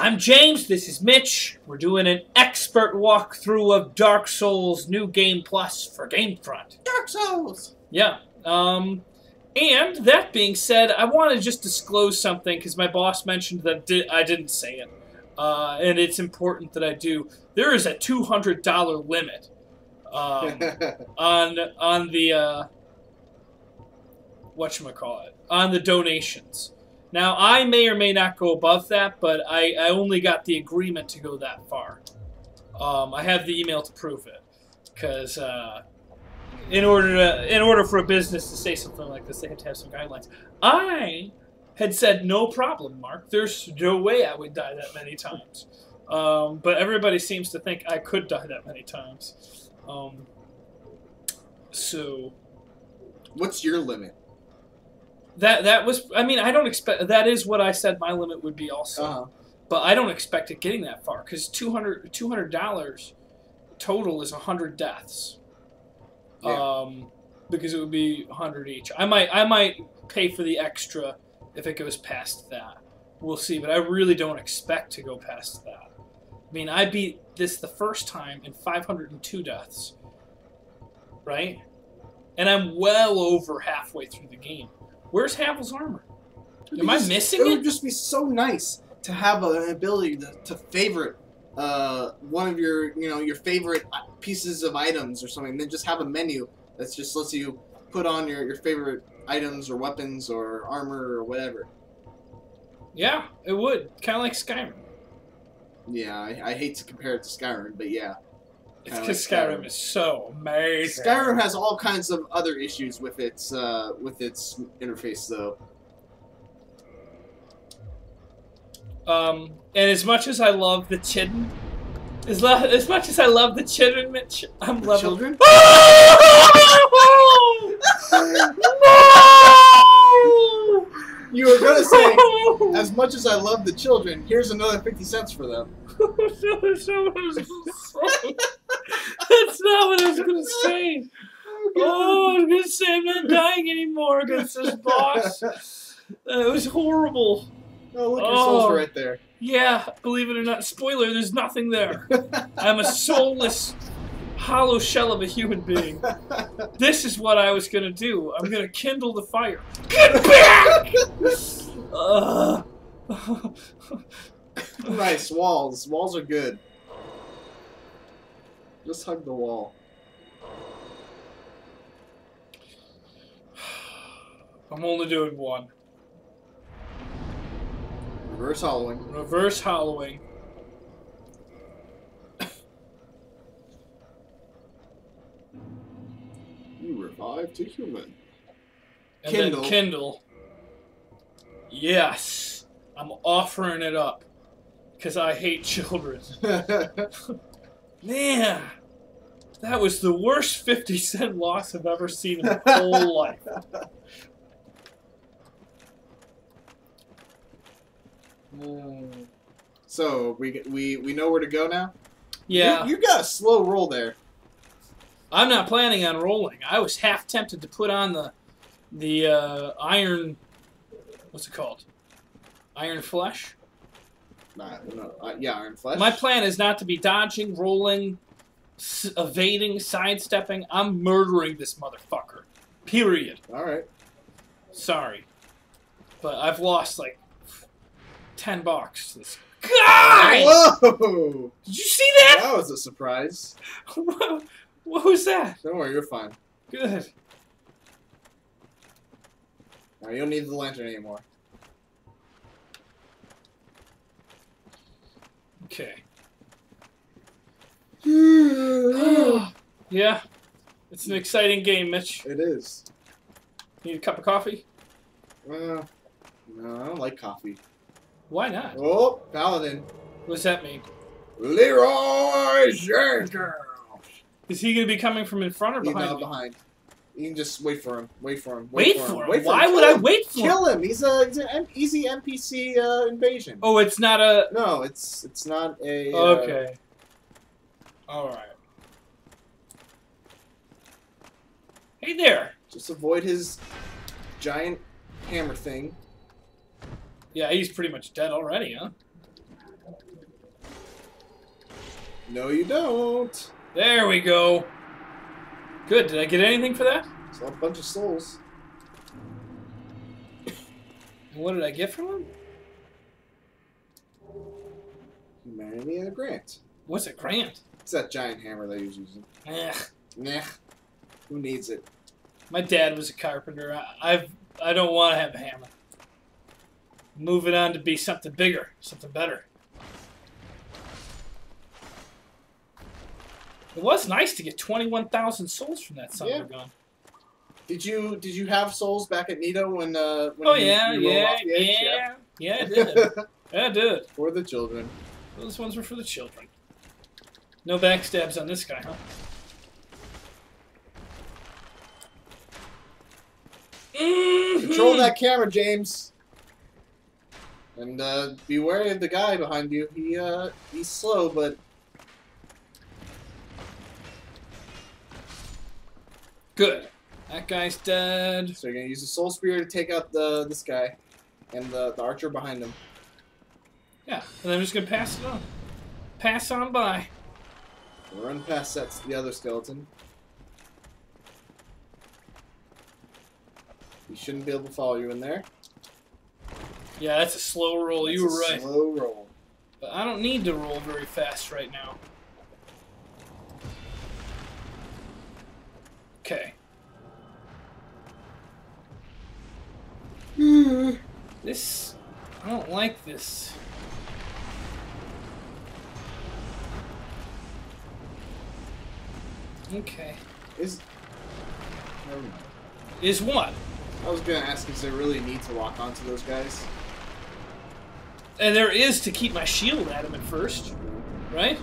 I'm James. This is Mitch. We're doing an expert walkthrough of Dark Souls New Game Plus for Gamefront. Dark Souls. Yeah. Um, and that being said, I want to just disclose something because my boss mentioned that di- I didn't say it, uh, and it's important that I do. There is a two hundred dollar limit um, on on the uh, what call it on the donations. Now I may or may not go above that, but I, I only got the agreement to go that far. Um, I have the email to prove it because uh, in order to in order for a business to say something like this, they have to have some guidelines. I had said no problem, Mark. There's no way I would die that many times. Um, but everybody seems to think I could die that many times. Um, so What's your limit? That that was I mean I don't expect that is what I said my limit would be also. Uh-huh. But I don't expect it getting that far because 200 dollars total is hundred deaths. Yeah. Um, because it would be hundred each. I might I might pay for the extra if it goes past that. We'll see, but I really don't expect to go past that. I mean, I beat this the first time in 502 deaths, right? And I'm well over halfway through the game. Where's Havel's armor? Am be I missing It it? would just be so nice to have an ability to, to favorite uh, one of your, you know, your favorite pieces of items or something. And Then just have a menu that just lets you put on your, your favorite items or weapons or armor or whatever. Yeah, it would. Kind of like Skyrim. Yeah, I, I hate to compare it to Skyrim, but yeah. It's because like Skyrim Skyrim. is so amazing. Skyrim has all kinds of other issues with its uh, with its interface, though. Um, and as much as I love the children, as, lo- as much as I love the children, Mitch, I'm The level. children? no! You were gonna say, as much as I love the children, here's another fifty cents for them. That's not what I was gonna say. That's not what I was gonna say. Oh, I was gonna say I'm not dying anymore against this boss. Uh, it was horrible. Oh, look, your Oh. souls right there. Yeah, believe it or not, spoiler, there's nothing there. I'm a soulless, hollow shell of a human being. This is what I was gonna do. I'm gonna kindle the fire. Get back! Ugh. nice walls. Walls are good. Just hug the wall. I'm only doing one. Reverse hollowing. Reverse hollowing. You revived a human. And Kindle. then Kindle. Yes. I'm offering it up. Because I hate children. Man. That was the worst 50 cent loss I've ever seen in my whole life. so we we we know where to go now. Yeah. You, you got a slow roll there. I'm not planning on rolling. I was half tempted to put on the the uh, iron. What's it called? Iron flesh. Nah, no, uh, yeah, Iron Flesh. My plan is not to be dodging, rolling, s- evading, sidestepping. I'm murdering this motherfucker. Period. All right. Sorry, but I've lost like ten bucks. This guy. Whoa! Did you see that? That was a surprise. what, what was that? Don't worry, you're fine. Good. Now, you don't need the lantern anymore. Okay. yeah, it's an exciting game, Mitch. It is. Need a cup of coffee? Well, no, I don't like coffee. Why not? Oh, Paladin. What does that mean? Leroy Jenkins. Is he going to be coming from in front or He's behind not behind. You can just wait for him. Wait for him. Wait for him. Wait Why him. would Kill I him. wait for him? Kill him. He's a he's an easy NPC uh, invasion. Oh, it's not a. No, it's it's not a. Uh, Okay. All right. Hey there. Just avoid his giant hammer thing. Yeah, he's pretty much dead already, huh? No, you don't. There we go. Good. Did I get anything for that? It's a bunch of souls. What did I get from him? Humanity and a grant. What's a grant? It's that giant hammer that he was using. Eh. Nah. Who needs it? My dad was a carpenter. I, I've I don't want to have a hammer. Moving on to be something bigger, something better. It was nice to get twenty-one thousand souls from that son Yeah. gun. Did you did you have souls back at Nito when uh when Oh you- yeah, you yeah, edge? yeah, yeah, I did. yeah, I did. For the children. Those ones were for the children. No backstabs on this guy, huh? Control Mhm. that camera, James. And uh, be wary of the guy behind you. He uh he's slow, but Good. That guy's dead. so you're gonna use the soul spear to take out the this guy and the, the archer behind him. Yeah, and I'm just gonna pass it on. Pass on by. Run past that the other skeleton. He shouldn't be able to follow you in there. Yeah, that's a slow roll. you were a right. Slow roll. But I don't need to roll very fast right now. Okay. Hmm. This. I don't like this. Okay. Is never mind. Is what? I was gonna ask, is there really need to lock onto those guys? And there is to keep my shield at him at first, right?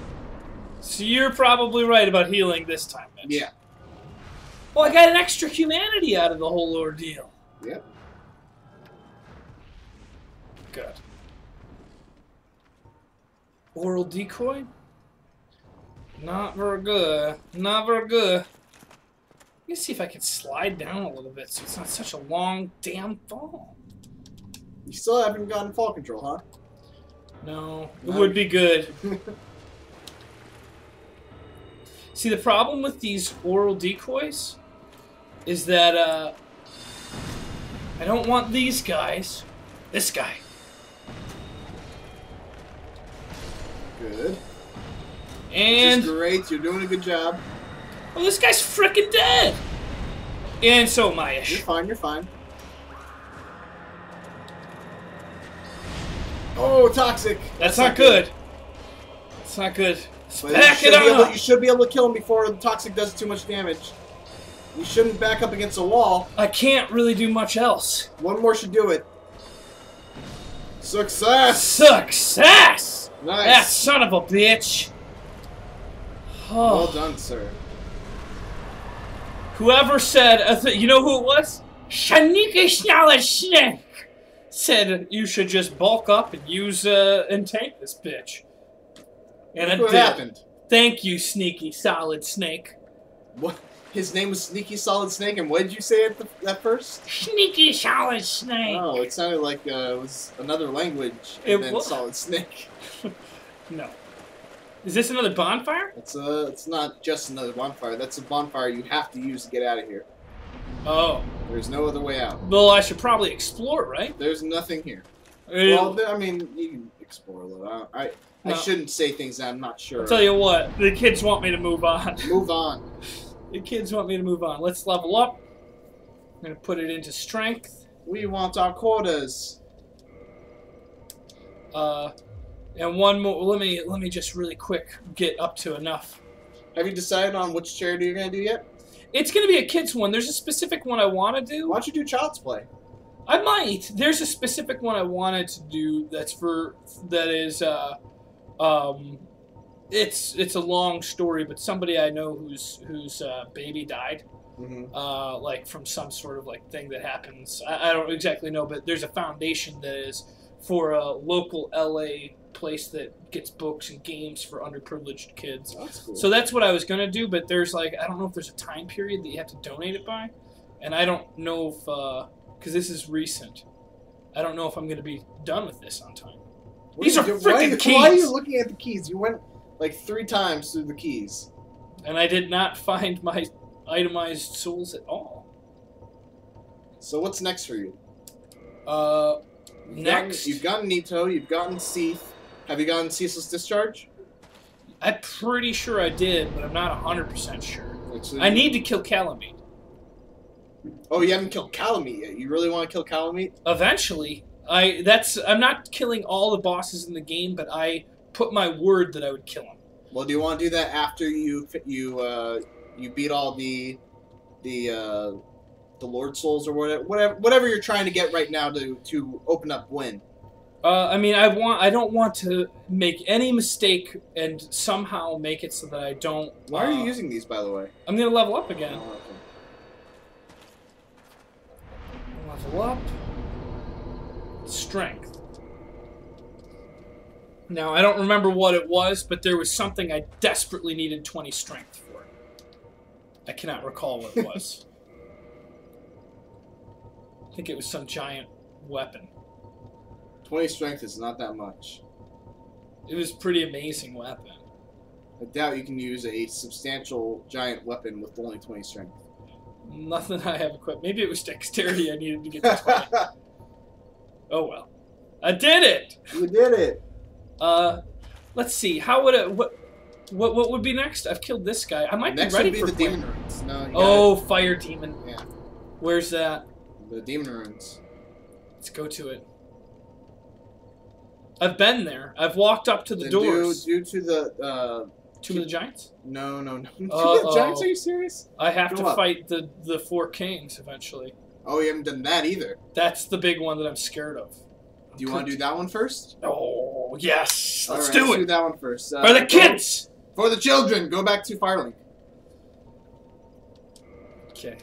So you're probably right about healing this time, Mitch. Yeah. Well, I got an extra humanity out of the whole ordeal. Yep. Good. Aural Decoy? Not very good. Not very good. Let me see if I can slide down a little bit so it's not such a long damn fall. You still haven't gotten fall control, huh? No, it No. would be good. See, the problem with these aural decoys is that uh, I don't want these guys. This guy. Good. And this is great. You're doing a good job. well, this guy's freaking dead. And so am I. You're fine. You're fine. Oh, toxic. That's not good. That's not good. Back you, it should be able, up. you should be able to kill him before the toxic does too much damage. You shouldn't back up against a wall. I can't really do much else. One more should do it. Success. Success! Nice. That son of a bitch. Oh. Well done, sir. Whoever said, uh, th- you know who it was? Shanika Snake said you should just bulk up and use uh, and tank this bitch. And Look what did. happened? Thank you, sneaky solid snake. What? His name was Sneaky Solid Snake, and what did you say at, the, at first? Sneaky solid snake. Oh, it sounded like uh, it was another language, It and then Solid Snake. No. Is this another bonfire? It's uh, it's not just another bonfire. That's a bonfire you have to use to get out of here. Oh. There's no other way out. Well, I should probably explore, right? There's nothing here. Well, I mean, you can explore a little. I, I, I shouldn't say things that I'm not sure. I'll tell you what, the kids want me to move on. Move on. The kids want me to move on. Let's level up. I'm going to put it into strength. We want our quarters. Uh, and one more. Let me let me just really quick get up to enough. Have you decided on which charity you're gonna do yet? It's going to be a kids one. There's a specific one I want to do. Why don't you do Child's Play? I might. There's a specific one I wanted to do. That's for that is uh, um, it's it's a long story, but somebody I know whose whose uh, baby died. Mm-hmm. uh, like from some sort of like thing that happens. I, I don't exactly know, but there's a foundation that is for a local LA place that gets books and games for underprivileged kids. That's cool. So that's what I was gonna do, but there's like I don't know if there's a time period that you have to donate it by, and I don't know if because this is recent. I don't know if I'm gonna be done with this on time. What these you are do- why, freaking Why are you looking at the keys? You went like three times through the keys. And I did not find my itemized souls at all. So what's next for you? Uh, You've next, gotten, you've gotten Nito. You've gotten Seath. Have you gotten Ceaseless Discharge? I'm pretty sure I did, but I'm not 100% sure. I need to kill Kalameet. Oh, you haven't killed Kalameet yet. You really want to kill Kalameet? Eventually, I that's I'm not killing all the bosses in the game, but I put my word that I would kill him. Well, do you want to do that after you you uh, you beat all the the uh, the Lord Souls or whatever whatever whatever you're trying to get right now to to open up Gwyn? Uh, I mean, I want I don't want to make any mistake and somehow make it so that I don't. Why are uh, you using these, by the way? I'm gonna level up again. Oh, okay. Level up. Strength. Now, I don't remember what it was, but there was something I desperately needed 20 strength for. I cannot recall what it was. I think it was some giant weapon. Twenty strength is not that much. It was a pretty amazing weapon. I doubt you can use a substantial giant weapon with only twenty strength. Nothing I have equipped. Maybe it was dexterity I needed to get to 20. oh well. I did it! you did it. Uh, let's see. How would it? What? What? What would be next? I've killed this guy. I might Next be ready would be for the demon. No, Oh, fire demon. Yeah. Where's that? The Demon Ruins. Let's go to it. I've been there. I've walked up to the Then doors. Due, due to the uh, Tomb of the Giants. no, no, no. Uh-oh. Giants? Are you serious? I have Go to up. fight the the four kings eventually. Oh, you haven't done that either. That's the big one that I'm scared of. Do you want to do that one first? Oh yes, let's Alright, do let's it do that one first. Uh, for the kids. For the children. Go back to Firelink. Okay.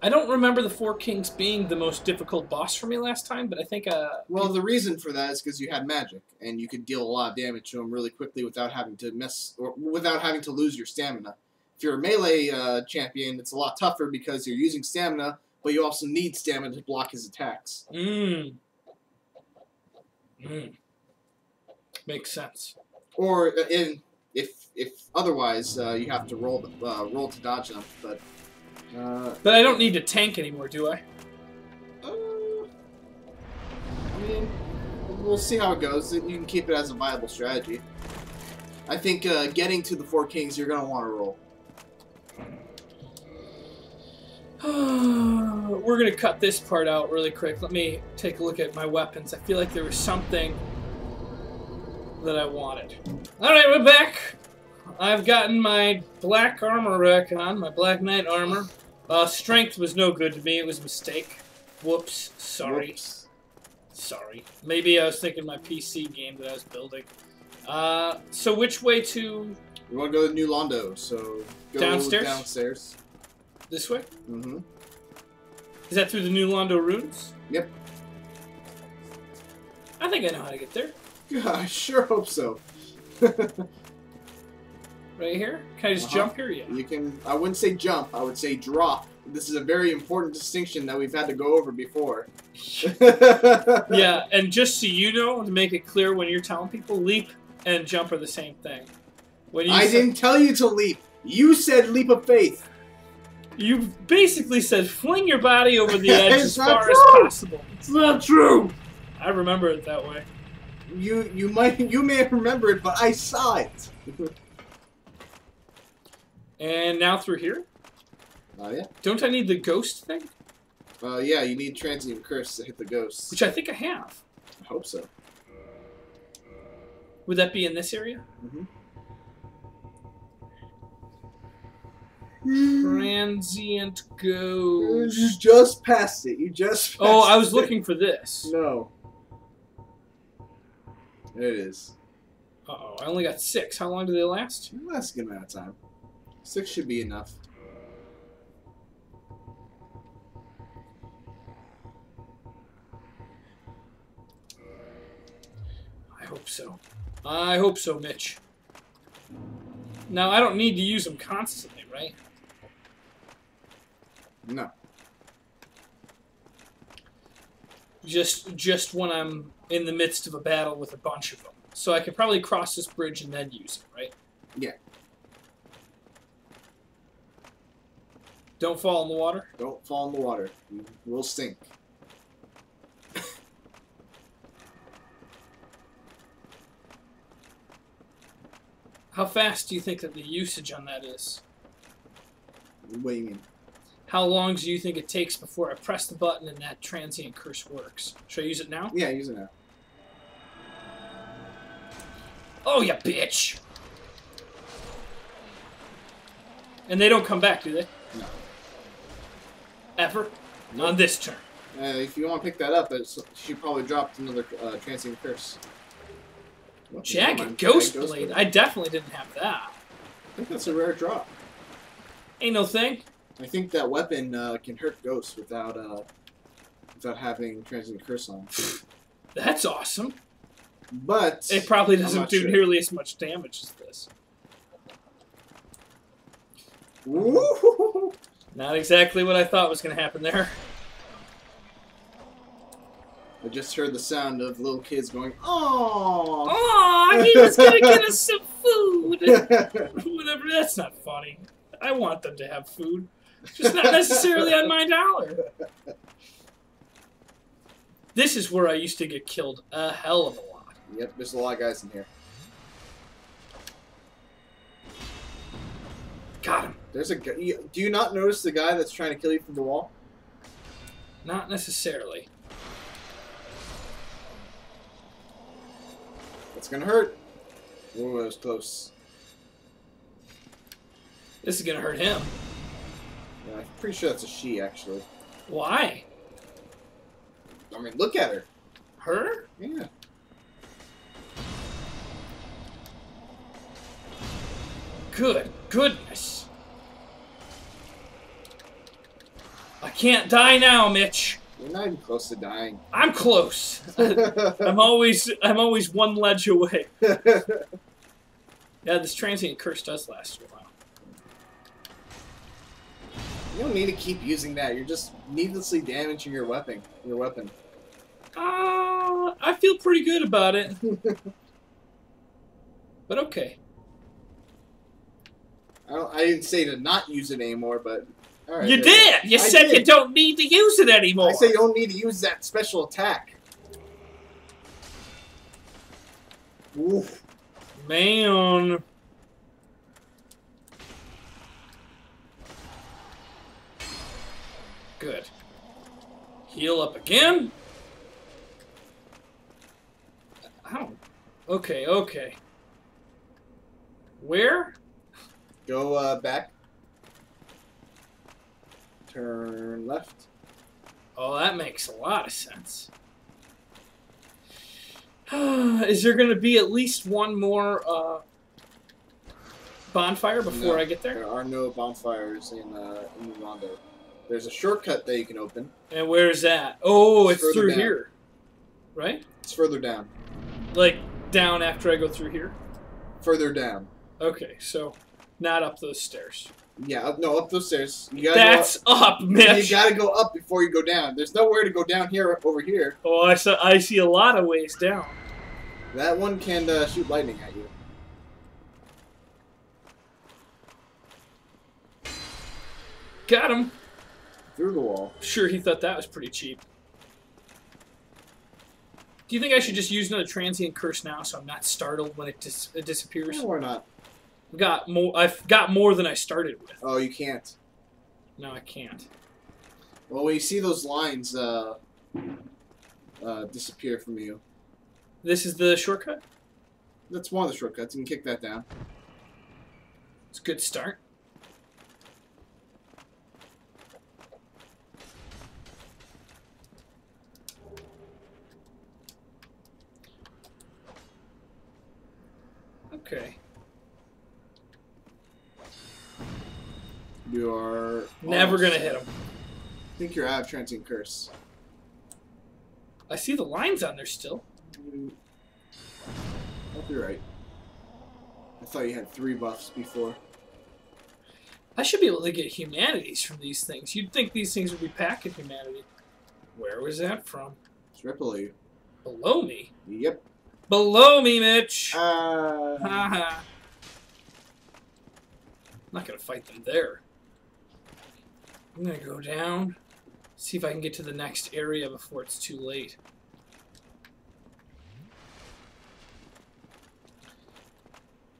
I don't remember the Four Kings being the most difficult boss for me last time, but I think uh Well, the reason for that is because you had magic, and you could deal a lot of damage to them really quickly without having to mess or without having to lose your stamina. If you're a melee uh, champion, it's a lot tougher because you're using stamina, but you also need stamina to block his attacks. Mmm. Mmm. Makes sense. Or uh, in if if otherwise, uh, you have to roll uh, roll to dodge them. But uh, But I don't need to tank anymore, do I? Uh, I mean, we'll see how it goes. You can keep it as a viable strategy. I think uh, getting to the four kings, you're gonna want to roll. We're gonna cut this part out really quick. Let me take a look at my weapons. I feel like there was something that I wanted. Alright, we're back. I've gotten my black armor back on, my black knight armor. Uh, strength was no good to me, it was a mistake. Whoops, sorry. Whoops. Sorry. Maybe I was thinking my PC game that I was building. Uh, so which way to We want to go to New Londo, so go Downstairs? Downstairs. this way? Mm-hmm. Is that through the New Londo Ruins? Yep. I think I know how to get there. Yeah, I sure hope so. Right here? Can I just Uh-huh. jump here? Yeah. you can. I wouldn't say jump. I would say drop. This is a very important distinction that we've had to go over before. yeah, and just so you know, to make it clear when you're telling people, leap and jump are the same thing. When you I didn't tell you to leap. You said leap of faith. You basically said fling your body over the edge as far true. as possible. It's not true. I remember it that way. You you might you may have remembered, but I saw it. And now through here? Oh yeah. Don't I need the ghost thing? Uh, yeah, you need transient curse to hit the ghosts. Which I think I have. I hope so. Would that be in this area? Mm-hmm. Transient ghost. You just passed it. You just. Oh, I was it. looking for this. No. There it is. Uh oh, I only got six. How long do they last? Well, That's a good amount of time. Six should be enough. I hope so. I hope so, Mitch. Now, I don't need to use them constantly, right? No. Just just when I'm in the midst of a battle with a bunch of them. So I could probably cross this bridge and then use it, right? Yeah. Don't fall in the water. Don't fall in the water. You will sink. How fast do you think that the usage on that is? What do you mean? How long do you think it takes before I press the button and that transient curse works? Should I use it now? Yeah, use it now. Oh, you bitch! And they don't come back, do they? No. Ever? Nope. On this turn. Uh, if you want to pick that up, it's, she probably dropped another uh, transient curse. Well, Jagged. Ghost Jagged Blade. I definitely didn't have that. I think that's a rare drop. Ain't no thing. I think that weapon uh, can hurt ghosts without uh, without having transient curse on. That's awesome. But It probably doesn't do sure. nearly as much damage as this. Not exactly what I thought was going to happen there. I just heard the sound of little kids going, "Oh!" Aw, he was going to get us some food. Whatever, that's not funny. I want them to have food. Just not necessarily on my dollar. This is where I used to get killed a hell of a lot. yep, there's a lot of guys in here. Got him. There's a. Do you not notice the guy that's trying to kill you from the wall? Not necessarily. That's gonna hurt. Oh, that was close. This is going to hurt him. Yeah, I'm pretty sure that's a she, actually. Why? I mean, look at her. Her? Yeah. Good goodness. I can't die now, Mitch. You're not even close to dying. I'm close. I'm always I'm always one ledge away. Yeah, this transient curse does last a while. You don't need to keep using that. You're just needlessly damaging your weapon. Your weapon. Uh, I feel pretty good about it. But okay. I, don't, I didn't say to not use it anymore, but right. you did. You I said did. you don't need to use it anymore. I say you don't need to use that special attack. Oof. Man. Good. Heal up again. How? Okay, okay. Where? Go uh, back. Turn left. Oh, that makes a lot of sense. Is there going to be at least one more uh, bonfire before No. I get there? There are no bonfires in uh, in Londo. There's a shortcut that you can open. And where's that? Oh, It's it's through down. here. Right? It's further down. Like down after I go through here? Further down. Okay, so not up those stairs. Yeah, no, up those stairs. You gotta That's up, go up. Mitch. You gotta go up before you go down. There's nowhere to go down here over here. oh, I, saw, I see a lot of ways down. That one can uh, shoot lightning at you. Got him. Through the wall. Sure, he thought that was pretty cheap. Do you think I should just use another transient curse now so I'm not startled when it, dis- it disappears? Yeah, why not? I've got more. I've got more than I started with. Oh, you can't. No, I can't. Well, when you see those lines uh, uh, disappear from you, This is the shortcut. that's one of the shortcuts. You can kick that down. It's a good start. Okay. You are Never almost- gonna hit him. I think you're out of transient curse. I see the lines on there still. You- Hope you're right. I thought you had three buffs before. I should be able to get humanities from these things. You'd think these things would be packing humanity. Where was that from? It's Ripley. Below me? Yep. Below me, Mitch. Uh, I'm not gonna fight them there. I'm gonna go down, see if I can get to the next area before it's too late.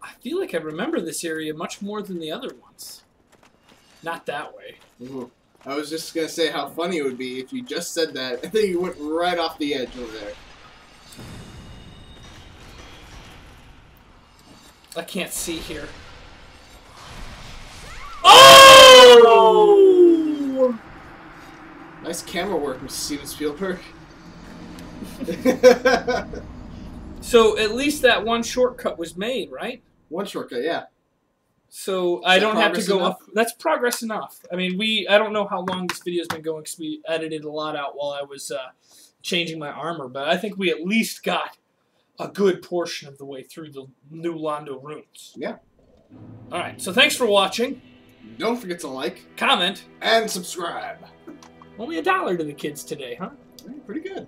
I feel like I remember this area much more than the other ones. Not that way. ooh. I was just gonna say how funny it would be if you just said that and then you went right off the edge over there. I can't see here. Oh! Nice camera work, Mr. Steven Spielberg. So at least that one shortcut was made, right? One shortcut, yeah. So I don't have to go enough? up. That's progress enough. I mean, we. I don't know how long this video's been going because we edited a lot out while I was uh, changing my armor, but I think we at least got a good portion of the way through the new Londo Ruins. Yeah. All right. So thanks for watching. Don't forget to like Comment. and subscribe. Only a dollar to the kids today, huh? Pretty good.